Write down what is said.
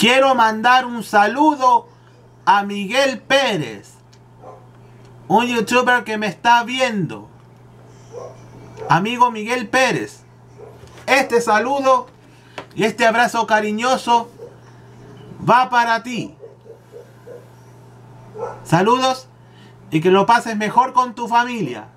Quiero mandar un saludo a Miguel Pérez, un youtuber que me está viendo. Amigo Miguel Pérez, este saludo y este abrazo cariñoso va para ti. Saludos y que lo pases mejor con tu familia.